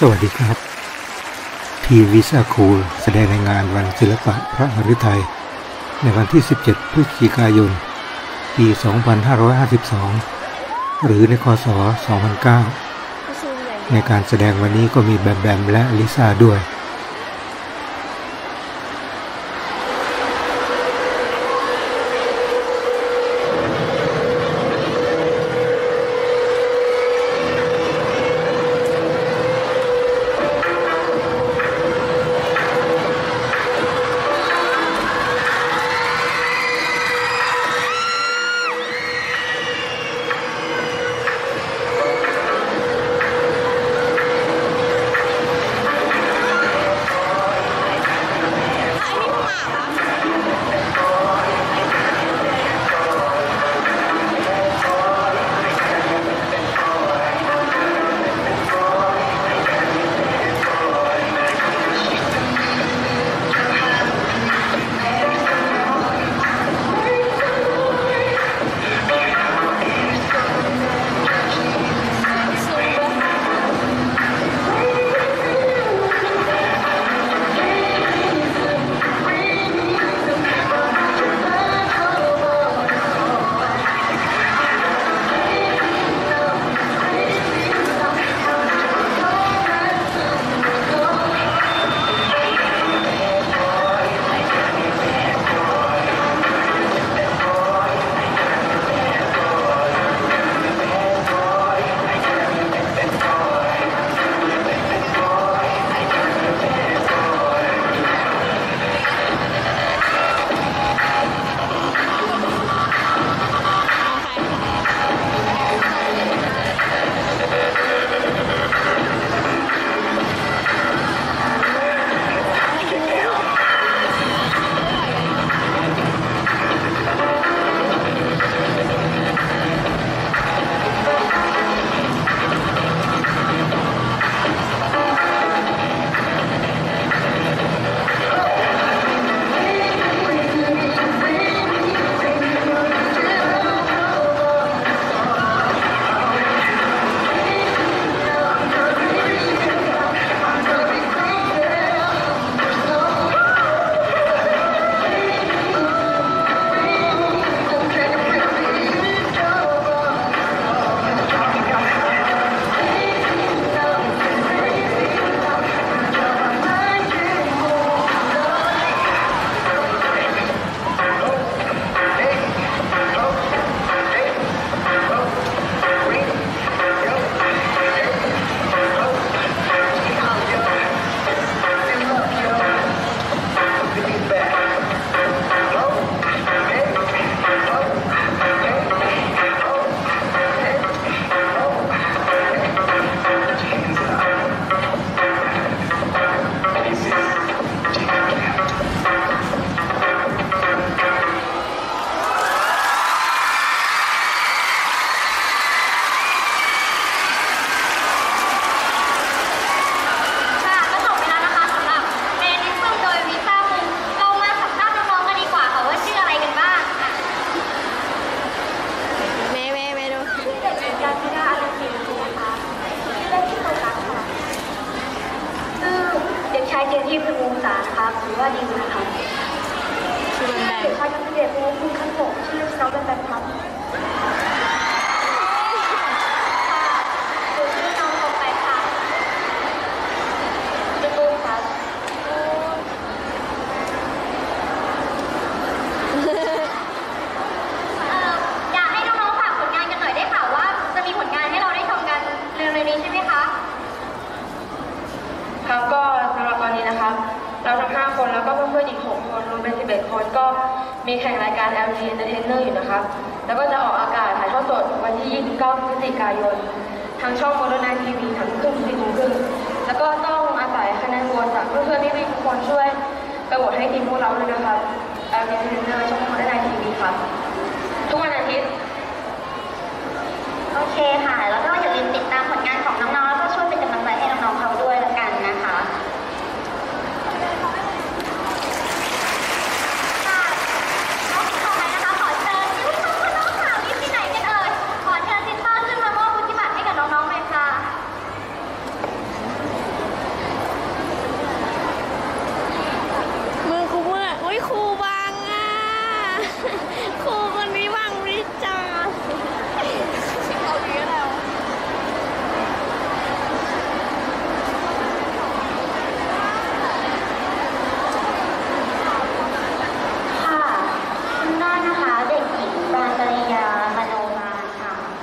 สวัสดีครับ ทีวิซาคูลแสดงในงานวันศิลปะพระหฤทัย ในวันที่ 17 พฤศจิกายน ปี 2552 หรือในคศ 2009 ในการแสดงวันนี้ก็มีแบมแบมและลิซ่าด้วย รับถือว่าดีมากค่ะคือแบรนด์ เขายังไม่เด็กเพราะว่าคุณข้างหนชื่อเขาเป็นแบบ เราทั้งห้าคนแล้วก็เพื่อนๆอีกหกคนรวมเป็นสิบเอ็ดคนก็มีแข่งรายการ LG Entertainer อยู่นะครับ แล้วก็จะออกอากาศถ่ายทอดสดวันที่ 29 พฤศจิกายน ทางช่องโมโนนาทีวีทั้งครึ่งสี่ทุ่ครึ่งแล้วก็ต้องอาศัยคะแนนโหวตจากเพื่อนๆพี่ๆทุกคนช่วยไปโหวตให้ทีมพวกเราด้วยนะครับ LG Entertainer ช่องโมโนนาทีวีครับ ทุกวันอาทิตย์ โอเคค่ะ แล้วก็อย่าลืม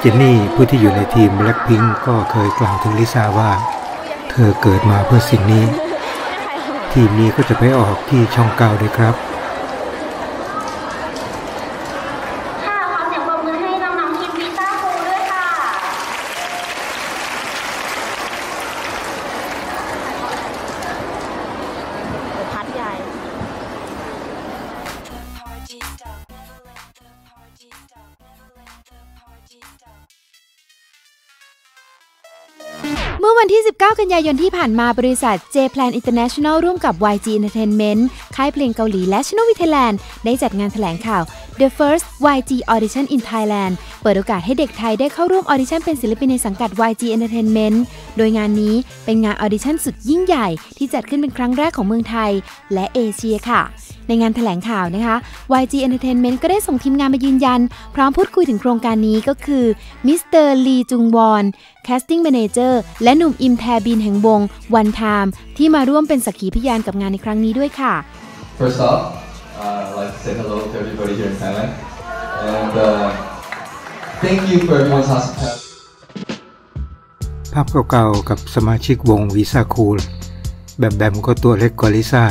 เจนนี่ผู้ที่อยู่ในทีมแบล็กพิงก์ก็เคยกล่าวถึงลิซ่าว่า เธอเกิดมาเพื่อสิ่งนี้ ทีมนี้ก็จะไปออกที่ช่องเก้าด้วยครับ เมื่อวันที่ 19 กันยายนที่ผ่านมาบริษัท J-Plan International ร่วมกับ YG Entertainment ค่ายเพลงเกาหลีและ Channel V Thailand ได้จัดงานแถลงข่าว The First YG Audition in Thailand เปิดโอกาสให้เด็กไทยได้เข้าร่วมออดิชั่นเป็นศิลปินในสังกัด YG Entertainment โดยงานนี้เป็นงานออดิชั่นสุดยิ่งใหญ่ที่จัดขึ้นเป็นครั้งแรกของเมืองไทย และเอเชียค่ะ ในงานแถลงข่าวนะคะ YG Entertainment ก็ได้ส่งทีมงานมายืนยัน พร้อมพูดคุยถึงโครงการนี้ก็คือมิสเตอร์ลีจุงวอน Casting Manager และหนุ่มอิมแทบินแห่งวง 1TYM ที่มาร่วมเป็นสักขีพยานกับงานในครั้งนี้ด้วยค่ะ First off, uh, I'd like to say hello to everybody here in Thailand. And uh, thank you for everyone's hospitality. ภาพเก่าๆกับสมาชิกวง We Zaa Cool แบมแบมก็ตัวเล็กกว่าลิซ่า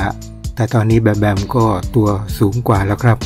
แต่ตอนนี้แบมแบมก็ตัวสูงกว่าแล้วครับ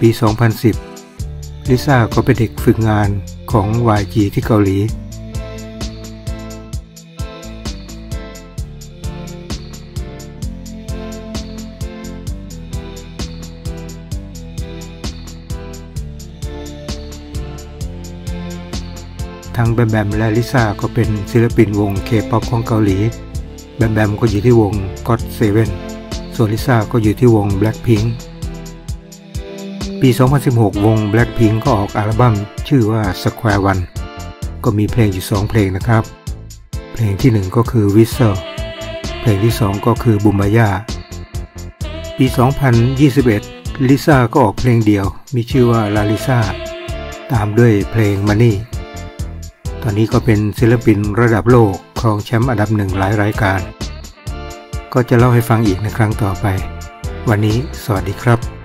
ปี 2010 ลิซ่าก็เป็นเด็กฝึกงานของ YG ที่เกาหลี ทั้งแบมแบมและลิซ่าก็เป็นศิลปินวงเคป๊อปของเกาหลี แบมแบมก็อยู่ที่วง God Seven ส่วนลิซ่าก็อยู่ที่วง Blackpink ปี 2016 วง Blackpink ก็ออกอัลบั้มชื่อว่า Square One ก็มีเพลงอยู่ 2 เพลงนะครับ เพลงที่ 1 ก็คือ Whistle เพลงที่ 2 ก็คือ b u m b a y a ปี 2021 ลิซ่าก็ออกเพลงเดียว มีชื่อว่า La Lisa ตามด้วยเพลง Money ตอนนี้ก็เป็นศิลปินระดับโลกครองแชมป์อันดับหนึ่งหลายรายการ ก็จะเล่าให้ฟังอีกในครั้งต่อไป วันนี้สวัสดีครับ